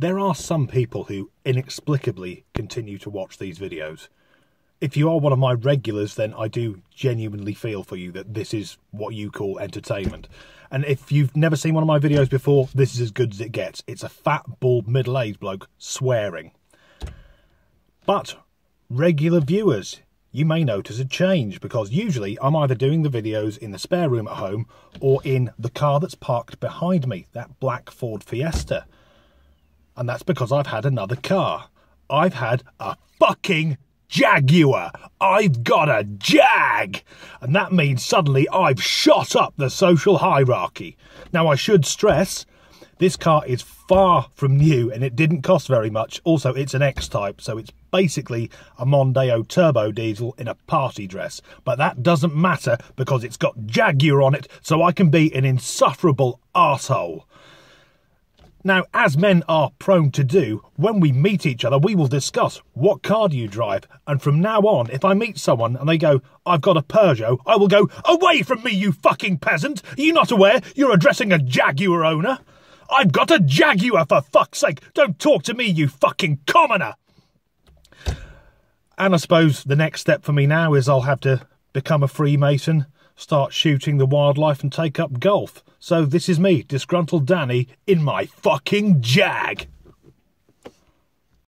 There are some people who inexplicably continue to watch these videos. If you are one of my regulars, then I do genuinely feel for you that this is what you call entertainment. And if you've never seen one of my videos before, this is as good as it gets. It's a fat, bald, middle aged bloke swearing. But regular viewers, you may notice a change because usually I'm either doing the videos in the spare room at home or in the car that's parked behind me, that black Ford Fiesta. And that's because I've had another car. I've had a fucking Jaguar. I've got a Jag. And that means suddenly I've shot up the social hierarchy. Now, I should stress this car is far from new and it didn't cost very much. Also, it's an X type, so it's basically a Mondeo turbo diesel in a party dress. But that doesn't matter because it's got Jaguar on it, so I can be an insufferable arsehole. Now, as men are prone to do, when we meet each other, we will discuss what car do you drive. And from now on, if I meet someone and they go, I've got a Peugeot, I will go, Away from me, you fucking peasant! Are you not aware you're addressing a Jaguar owner? I've got a Jaguar, for fuck's sake! Don't talk to me, you fucking commoner! And I suppose the next step for me now is I'll have to become a Freemason start shooting the wildlife and take up golf. So this is me, disgruntled Danny, in my fucking jag.